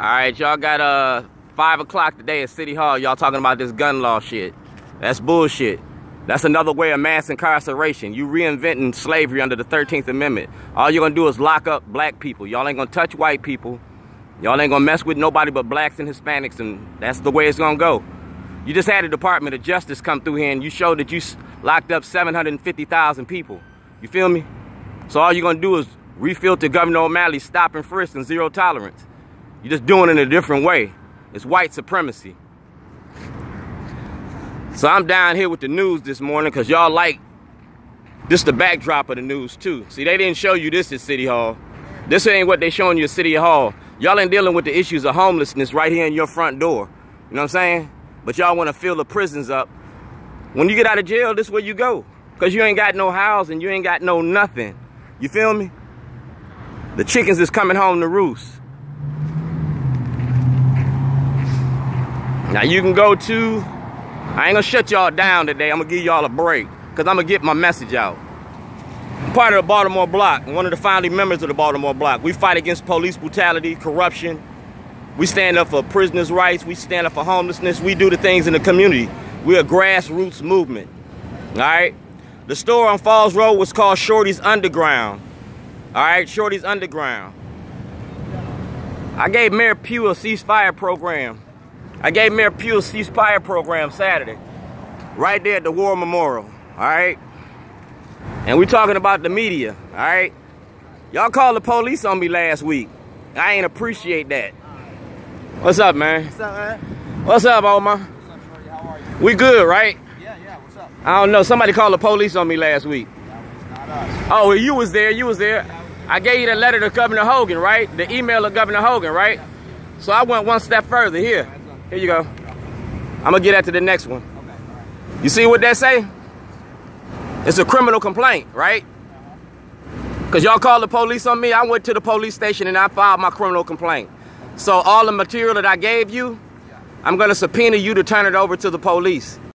All right, y'all got uh five o'clock today at City Hall. Y'all talking about this gun law shit. That's bullshit. That's another way of mass incarceration. You reinventing slavery under the 13th Amendment. All you're gonna do is lock up black people. Y'all ain't gonna touch white people. Y'all ain't gonna mess with nobody but blacks and Hispanics, and that's the way it's gonna go. You just had the Department of Justice come through here and you showed that you locked up 750,000 people. You feel me? So all you're gonna do is refilter Governor O'Malley's stop and frisk and zero tolerance. You're just doing it in a different way. It's white supremacy. So I'm down here with the news this morning because y'all like this the backdrop of the news too. See, they didn't show you this at City Hall. This ain't what they showing you at City Hall. Y'all ain't dealing with the issues of homelessness right here in your front door. You know what I'm saying? But y'all want to fill the prisons up. When you get out of jail, this where you go. Because you ain't got no house and you ain't got no nothing. You feel me? The chickens is coming home to roost. Now you can go to, I ain't gonna shut y'all down today. I'm gonna give y'all a break because I'm gonna get my message out. I'm part of the Baltimore Bloc, one of the founding members of the Baltimore Bloc. We fight against police brutality, corruption. We stand up for prisoners' rights. We stand up for homelessness. We do the things in the community. We're a grassroots movement. All right? The store on Falls Road was called Shorty's Underground. All right, Shorty's Underground. I gave Mayor Pugh a ceasefire program I gave Mayor Pugh a ceasefire program Saturday, right there at the War Memorial, all right? And we're talking about the media, all right? Y'all called the police on me last week. I ain't appreciate that. What's up, man? What's up, man? What's up, Omar? What's up, Shorty? How are you? We good, right? Yeah, yeah, what's up? I don't know. Somebody called the police on me last week. Not us. Oh, well, you was there. You was there. I gave you the letter to Governor Hogan, right? The email of Governor Hogan, right? So I went one step further here. Here you go. I'm gonna get to the next one. You see what that say? It's a criminal complaint, right? Cause y'all called the police on me. I went to the police station and I filed my criminal complaint. So all the material that I gave you, I'm gonna subpoena you to turn it over to the police.